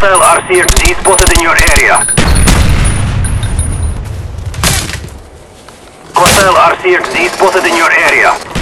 Hostile RCXD spotted in your area. Hostile RCXD spotted in your area.